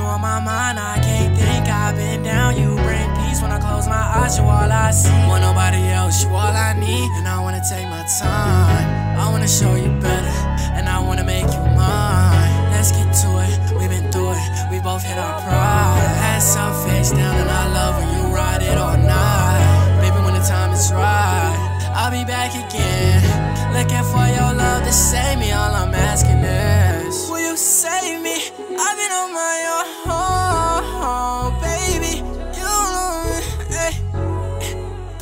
you on my mind. I can't think, I've been down. You bring peace when I close my eyes. You all I see. Want nobody else, you all I need. And I wanna take my time. I wanna show you better, and I wanna make time I'll be back again. Looking for your love to save me. All I'm asking is, will you save me? I've been on my own, baby. You know me,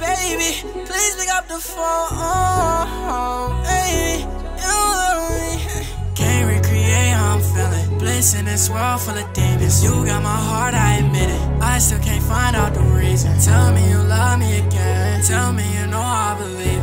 baby. Please pick up the phone, baby. You know me. Can't recreate how I'm feeling. Bliss in this world full of demons. You got my heart, I admit it. I still can't find out the reason. Tell me you love me again. Tell me you know I believe